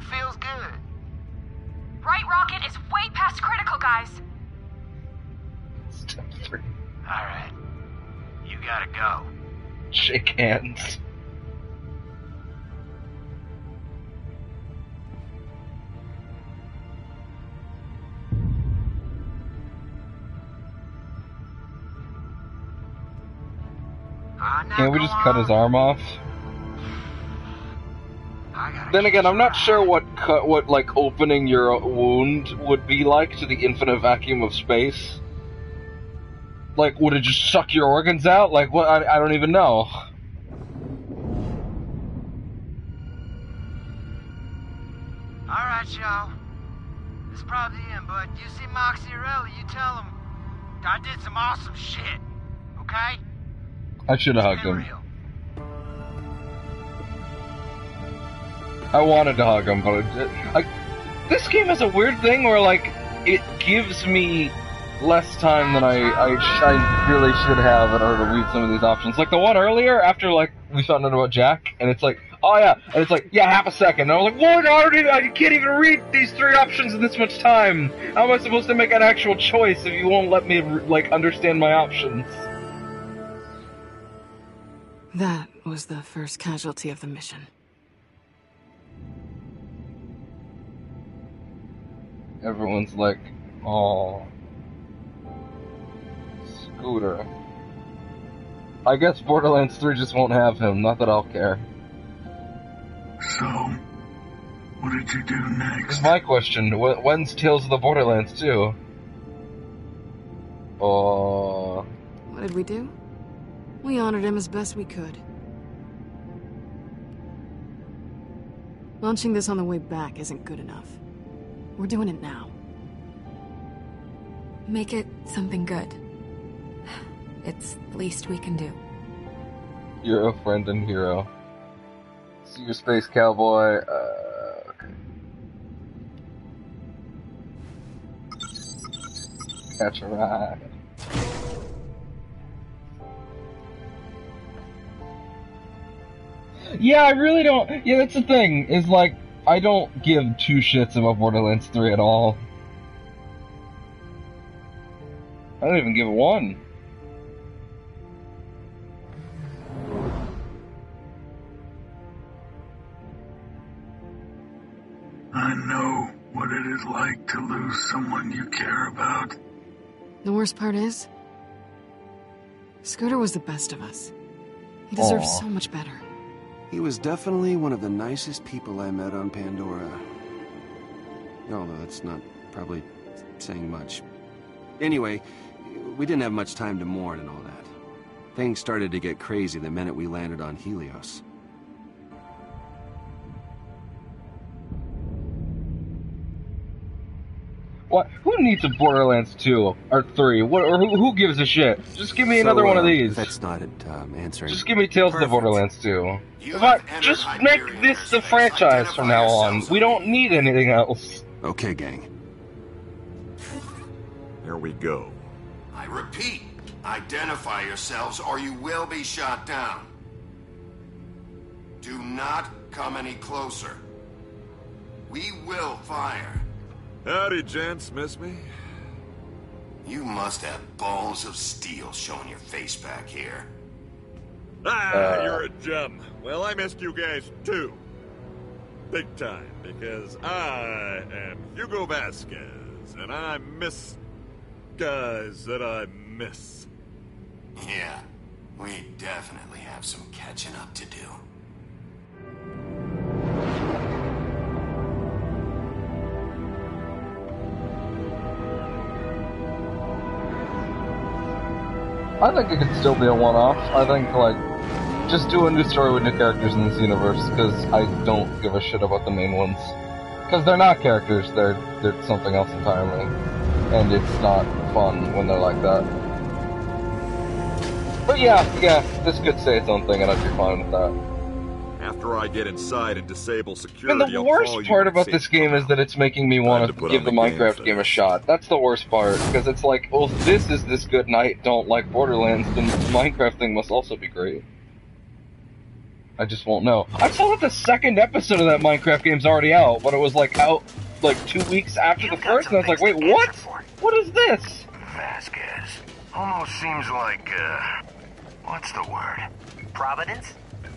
It feels good. Right rocket is way past critical, guys. Step three. Alright. You gotta go. Shake hands. Ah, Can't we just cut his arm off? Then again, I'm not sure what cut, what like opening your wound would be like to the infinite vacuum of space. Like, would it just suck your organs out? Like, what? I, I don't even know. Alright, y'all. This is probably the end, but you see Moxxi or Ellie, you tell him I did some awesome shit. Okay? I should have hugged him. real. I wanted to hug him, but I, this game has a weird thing where like it gives me less time than I I, I really should have in order to read some of these options. Like the one earlier, after like we found out about Jack, and it's like, oh yeah, and it's like, yeah, half a second. And I was like, what? I don't I can't even read these three options in this much time. How am I supposed to make an actual choice if you won't let me like understand my options? That was the first casualty of the mission. Everyone's like, oh, Scooter. I guess Borderlands 3 just won't have him, not that I'll care. So, what did you do next? Here's my question. When's Tales of the Borderlands 2? Oh, uh, What did we do? We honored him as best we could. Launching this on the way back isn't good enough. We're doing it now. Make it something good. It's the least we can do. you're a friend and hero. See you, Space Cowboy. Uh, okay. Catch a ride. Yeah, I really don't. Yeah, that's the thing. Is like I don't give two shits about Borderlands 3 at all. I don't even give it one. I know what it is like to lose someone you care about. The worst part is, Scooter was the best of us. He deserves Aw. so much better. He was definitely one of the nicest people I met on Pandora. Although that's not probably saying much. Anyway, we didn't have much time to mourn and all that. Things started to get crazy the minute we landed on Helios. What? Who needs a Borderlands 2 or 3? What, or who, who gives a shit? Just give me So, another one of uh, these. That's not it, um, answering. Just give me Tales of the Borderlands 2. You If I, have entered just make Hyperion this the franchise from now on. We don't need anything else. Okay, gang. There we go. I repeat, identify yourselves or you will be shot down. Do not come any closer. We will fire. Howdy, gents. Miss me? You must have balls of steel showing your face back here. Ah, Uh. you're a gem. Well, I missed you guys too. Big time, because I am Hugo Vasquez, and I miss guys that I miss. Yeah, we definitely have some catching up to do. I think it could still be a one-off. I think like just do a new story with new characters in this universe because I don't give a shit about the main ones because they're not characters. They're they're something else entirely, and it's not fun when they're like that. But yeah, yeah, this could say its own thing, and I'd be fine with that. After I get inside and disable And security, the I'll worst call part and about this game come is that it's making me want to to give the the Minecraft for game a shot. That's the worst part because it's like, well, if this is this good, night. Don't like Borderlands, then the Minecraft thing must also be great. I just won't know. I saw that the second episode of that Minecraft game's already out, but it was like out like two weeks after the first, and I was like, wait, what? What is this? Vasquez. Almost seems like, uh, what's the word? Providence?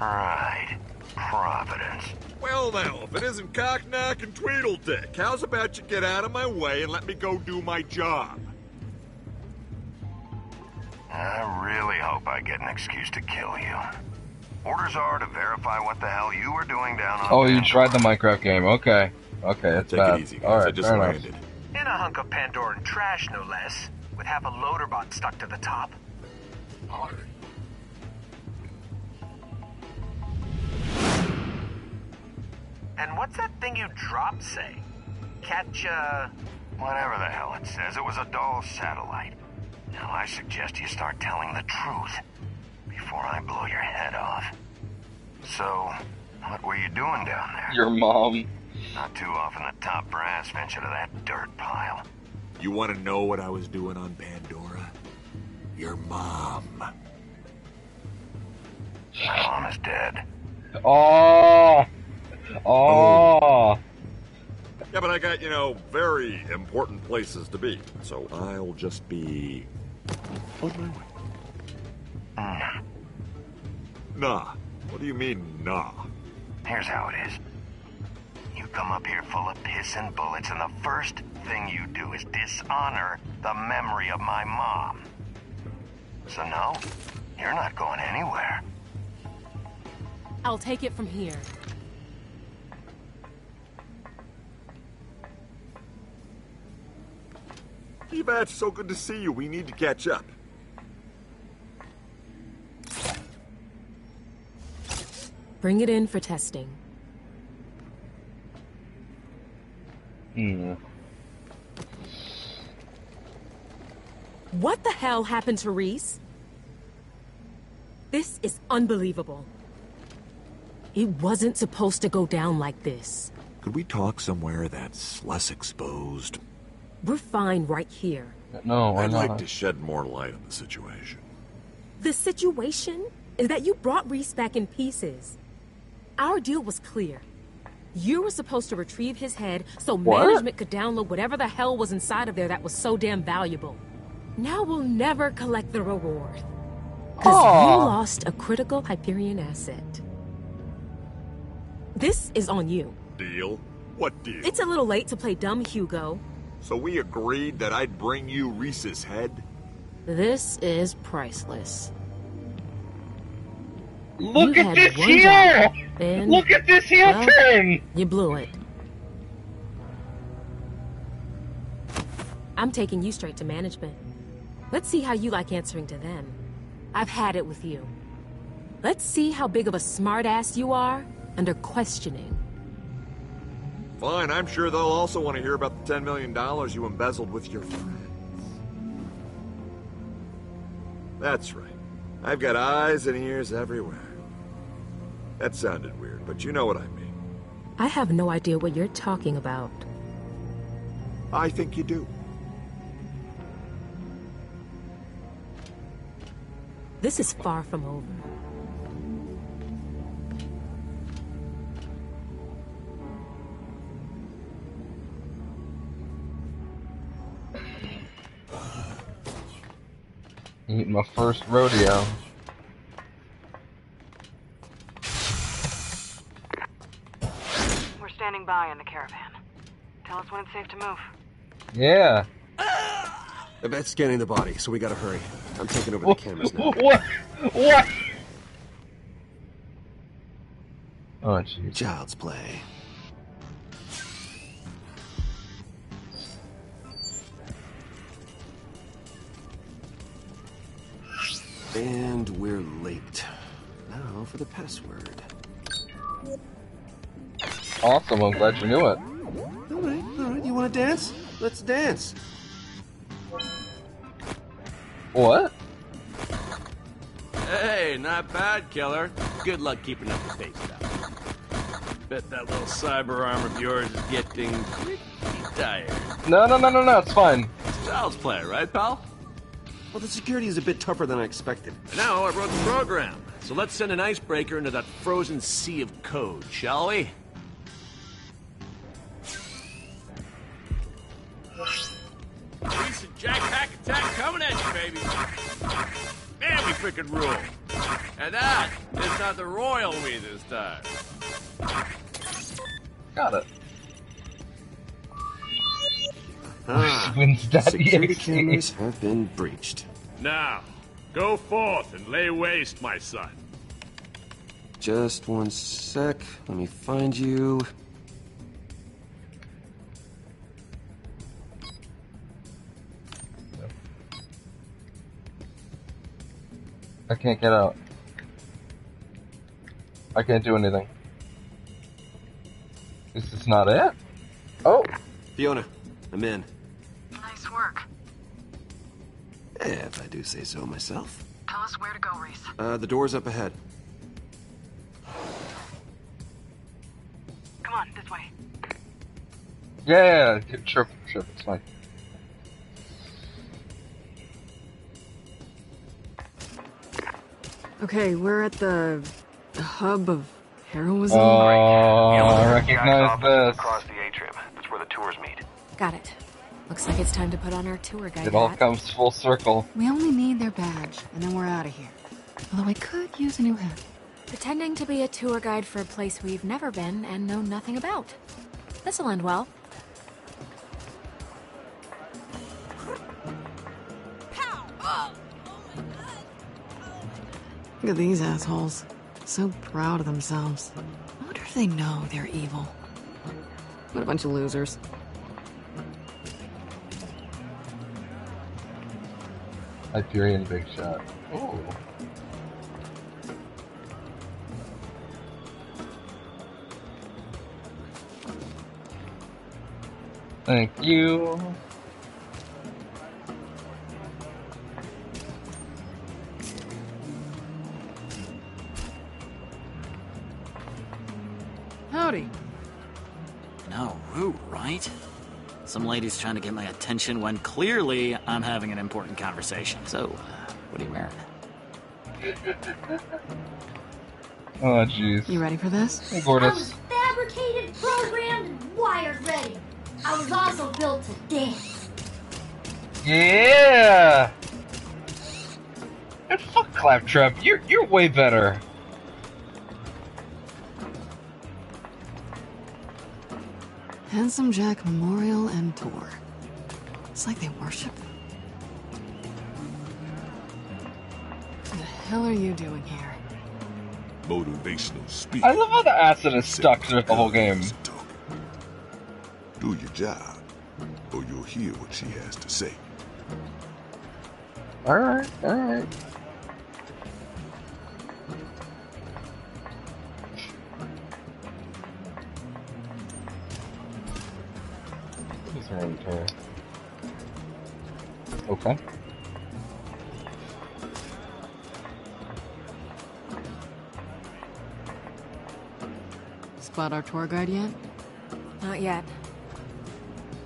Right. Providence. Well, now, if it isn't cock knock and tweedledick, how's about you get out of my way and let me go do my job? I really hope I get an excuse to kill you. Orders are to verify what the hell you were doing down on. Oh, you tried the Minecraft game. Okay. Okay, that's Take bad. it easy, guys. All right, I just fair enough. landed. In a hunk of Pandoran trash, no less, with half a loader bot stuck to the top. And what's that thing you dropped say? Catch, uh... Whatever the hell it says, it was a dull satellite. Now I suggest you start telling the truth before I blow your head off. So, what were you doing down there? Your mom. Not too often the top brass venture to that dirt pile. You want to know what I was doing on Pandora? Your mom. My mom is dead. Oh. Oh. Yeah, but I got, you know, very important places to be. So I'll just be on my way. Hmm. Nah. What do you mean, nah? Here's how it is. You come up here full of piss and bullets, and the first thing you do is dishonor the memory of my mom. So no, you're not going anywhere. I'll take it from here. T-Batch, so good to see you. We need to catch up. Bring it in for testing. Hmm. What the hell happened to Rhys? This is unbelievable. It wasn't supposed to go down like this. Could we talk somewhere that's less exposed? We're fine right here. No, why I'd like to shed more light on the situation. The situation is that you brought Rhys back in pieces. Our deal was clear. You were supposed to retrieve his head so What? management could download whatever the hell was inside of there that was so damn valuable. Now we'll never collect the reward. Because you lost a critical Hyperion asset. This is on you. Deal? What deal? It's a little late to play dumb, Hugo. So we agreed that I'd bring you Rhys's head? This is priceless. Look at had this one heel! job, Look at this heel well, turn! You blew it. I'm taking you straight to management. Let's see how you like answering to them. I've had it with you. Let's see how big of a smartass you are under questioning. Fine, I'm sure they'll also want to hear about the $10 million you embezzled with your friends. That's right. I've got eyes and ears everywhere. That sounded weird, but you know what I mean. I have no idea what you're talking about. I think you do. This is far from over. Eat my first rodeo. We're standing by in the caravan. Tell us when it's safe to move. Yeah. Yvette's scanning the body, so we gotta hurry. I'm taking over the cameras now. What? What? Oh, jeez. Child's play. And we're late. Now for the password. Awesome, I'm glad you knew it. Alright, alright, you wanna dance? Let's dance. What? Hey, not bad, killer. Good luck keeping up the pace, pal. Bet that little cyber arm of yours is getting pretty tired. No, no, no, no, no, it's fine. It's child's play, right, pal? Well, the security is a bit tougher than I expected. And now I wrote the program. So let's send an icebreaker into that frozen sea of code, shall we? Decent jackpack attack coming at you, baby. Man, we freaking rule. And that is not the royal we this time. Got it. Ah, Wins that security EXP. cameras have been breached. Now, go forth and lay waste, my son. Just one sec. Let me find you. I can't get out. I can't do anything. This is this not it? Oh, Fiona, I'm in. If I do say so myself. Tell us where to go, Rhys. Uh, the door's up ahead. Come on, this way. yeah, yeah, sure, sure, it's fine. Okay, we're at the, the hub of heroism. Oh, I Jack's recognize office is this. across the atrium. That's where the tours meet. Got it. Looks like it's time to put on our tour guide It all hat. comes full circle. We only need their badge, and then we're out of here. Although I could use a new hat. Pretending to be a tour guide for a place we've never been and know nothing about. This'll end well. Look at these assholes. So proud of themselves. I wonder if they know they're evil. What a bunch of losers. Hyperion Big Shot. Ooh. Thank you. Howdy. No, rude, right? Some lady's trying to get my attention when clearly I'm having an important conversation. So, uh, what are you wearing? Oh, jeez. You ready for this? Hey, I was fabricated, programmed, and wired ready. I was also built to dance. Yeah! And fuck Claptrap, you're, you're way better. Handsome Jack Memorial and Tour. It's like they worship. What the hell are you doing here? Motivational speech. I love how the acid is stuck through the whole game. Do your job, or you'll hear what she has to say. Alright, alright. Okay. Spot our tour guide yet? Not yet.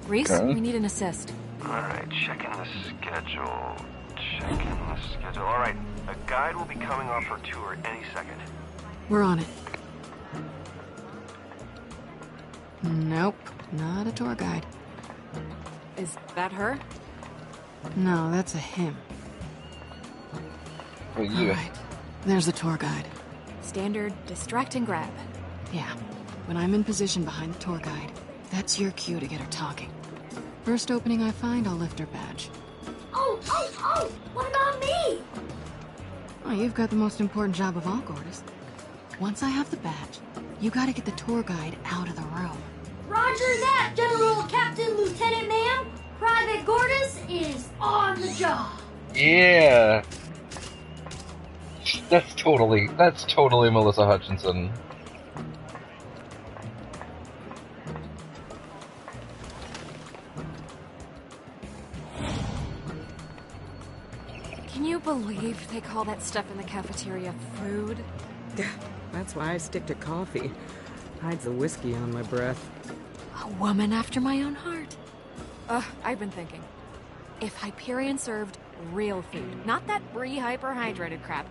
Rhys, Okay. we need an assist. Alright, checking the schedule. Checking the schedule. Alright, a guide will be coming off her tour any second. We're on it. Nope, not a tour guide. Is that her? No, that's a him. Well, you. Alright, there's the tour guide. Standard distract and grab. Yeah, when I'm in position behind the tour guide, that's your cue to get her talking. First opening I find, I'll lift her badge. Oh, oh, oh! What about me? Oh, you've got the most important job of all, Gortys. Once I have the badge, you gotta get the tour guide out of the room. Roger that, General Captain Lieutenant Ma'am. Private Gortys is on the job. Yeah. That's totally, that's totally Melissa Hutchison. Can you believe they call that stuff in the cafeteria food? That's why I stick to coffee. Hides the whiskey on my breath. A woman after my own heart. Ugh, I've been thinking. If Hyperion served real food, not that brie hyperhydrated crap,